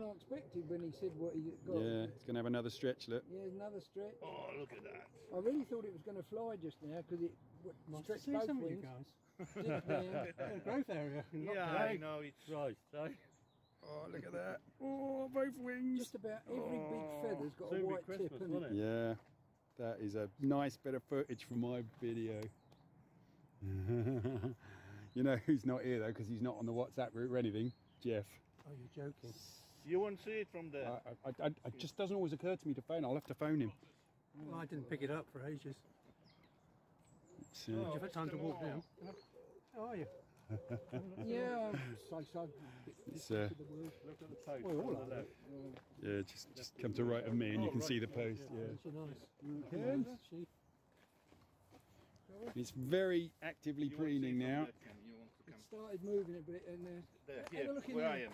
unexpected when he said what he got. Yeah, it's going to have another stretch, look. Yeah, another stretch. Oh, look at that. I really thought it was going to fly just now because it w- Nice to see both some of you wings. guys. Yeah, growth area. Yeah. I know it's right. right. Oh, look at that. Oh, both wings. Just about every big Oh. feather's got a white Christmas, tip, hasn't it? it? Yeah, that is a nice bit of footage from my video. you know who's not here though, because he's not on the WhatsApp route or anything? Jeff. Oh, you're joking. You won't see it from there. I, I, I, it just doesn't always occur to me to phone. I'll have to phone him. Well, I didn't pick it up for ages. It's, uh, Did you have time to walk down? How are you? Yeah, I'm so so. it's, uh, Look at the post We're on the left. yeah, just, just come to right of me and you can see the post. Yeah, She's nice. Yes. It's very actively You preening now. there, Ken. You want to It started moving a bit and uh, there. Have a Here, where I am.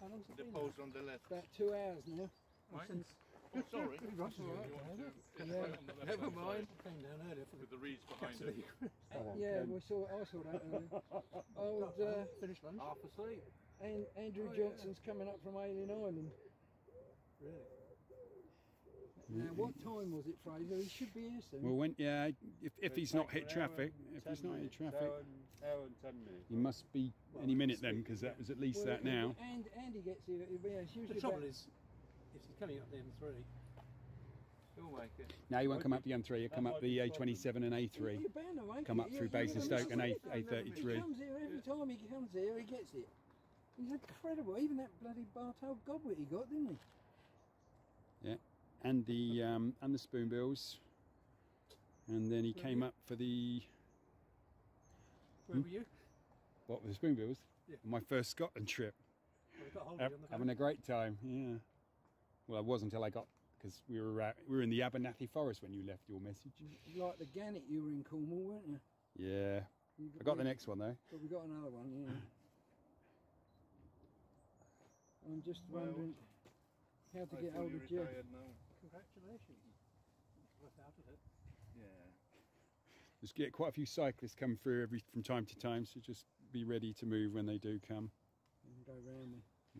How long's it The been? post on the left. about two hours now. Oh, since Oh, sorry. Roger's You alright. want Yeah. Never mind. Came down earlier for the With the reeds behind it. Yeah, we saw. I saw that. earlier. Old uh, finished lunch. Half asleep. An- Andrew Oh, yeah. Johnson's coming up from Hayling Island. Really? Now, what time was it, Fraser? He should be here soon. Well, when yeah, if, if he's not hit traffic, if he's not hit traffic, Hour and ten minutes. he must be any minute then, because that was at least Well, that now. And Andy gets here. Yeah, it's usually The trouble about- is, if he's coming up the M3, He'll make it. No, he won't come up the M3. He'll come up the A27 and You're A3. bound to make Come it. up You- through you never Basingstoke and miss A- it. He A33. comes here every time he comes here. He gets it. He's incredible. Even that bloody Bartol goblet he got, didn't he? Yeah, and the um, and the spoonbills, and then he came up for the where were you? what were the spoonbills? Yeah. My first Scotland trip. Well, got hold of on the having phone. a great time. Yeah. Well, I was until I got because we were uh, we were in the Abernethy Forest when you left your message. Like the gannet you were in Cornwall, weren't you? Yeah, You- I got the next one though. But we got another one, yeah. I'm just Well, wondering how to get fully hold of Jeff. Retired now. Congratulations. Worth out of it. Yeah. Just get quite a few cyclists come through every from time to time, so just be ready to move when they do come. And go round me.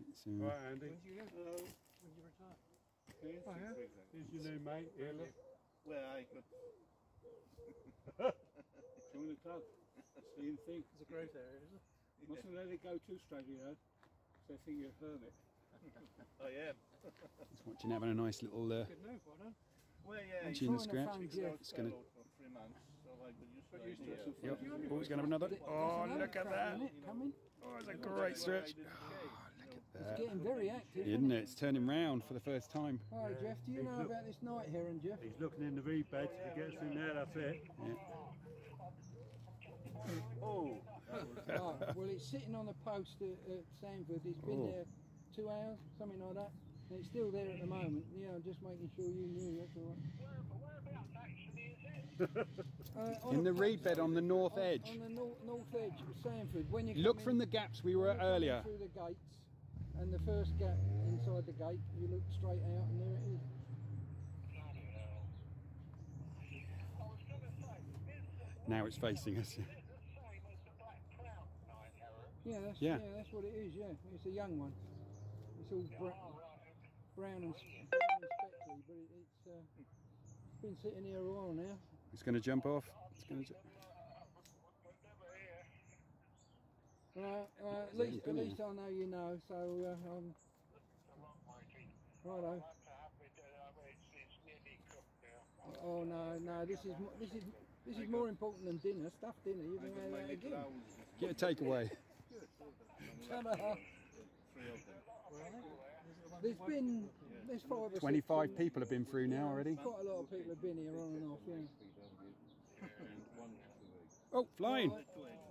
It's, uh, Right, Andy. When did you go? Hello. When you retire? Here's, Oh, yeah? here's your new mate. Here, look. Where I got Join the club. Same thing. It's a growth area, isn't it? Mustn't let it go too straight, you know. So they think you're a hermit. I am. just watching having a nice little. Uh, Good move, well done. Well, yeah. And it's Gina trying to Scratch. find it's Jeff. It's gonna- out three months, so I got used to it. used to it yeah. so far. yep. Oh, he's gonna have another. Oh, another look at crane, that! isn't it, coming? Oh, it's a great why I stretch. didn't cave. It's getting very active, Isn't it? It's turning round for the first time. Hi Jeff, do you know about this night heron, Jeff? He's looking in the reed bed. If he gets in there, that's it. Oh, oh, well, it's sitting on a post at, at Sandford. It's been Oh. there two hours, something like that. And it's still there at the moment. Yeah, I'm just making sure you knew. That's all right. Uh, In the reed bed on the north on, edge. On the north, north edge of Sandford. When you Look from in- the gaps we were at you come in earlier. Through the gates, and the first gap inside the gate, you look straight out, and there it is. Now it's facing us. Yeah, that's, Yeah. yeah. that's what it is. Yeah, it's a young one. It's all bra- brown and, s- brown and speckly, but it, it's uh, been sitting here a while now. It's going to jump off. It's going to. Right, uh, at least at least I know you know. So uh, um, righto. Oh no, no, this is this is this is more important than dinner. Stuffed dinner. You can have that again. Get a takeaway. Ta-da. Three of them. There's been there's five or 25 in- people have been through now already. Quite a lot of people have been here on and off. Yeah. And one to eight. Oh, flying. Right. To eight.